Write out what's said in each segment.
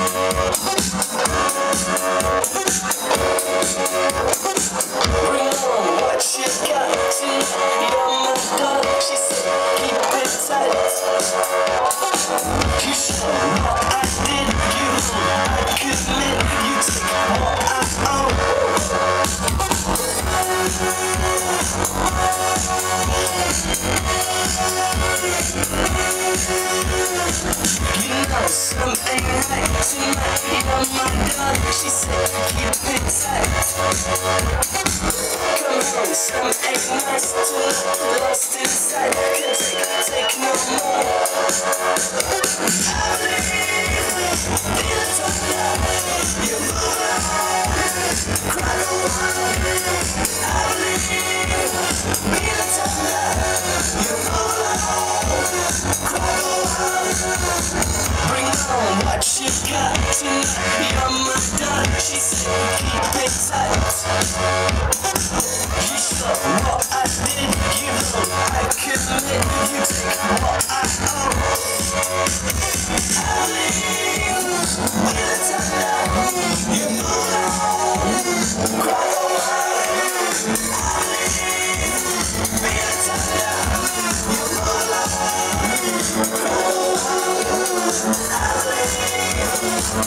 Thank You know something right tonight, oh my god, she said keep it tight Come on, some ain't nice tonight, lost inside, can't take, take no more It's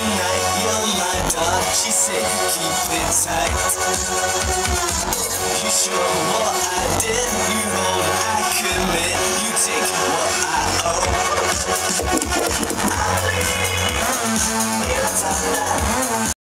tonight, you're my dog. She said keep it tight. You show what I did, you hold I commit. You take what I owe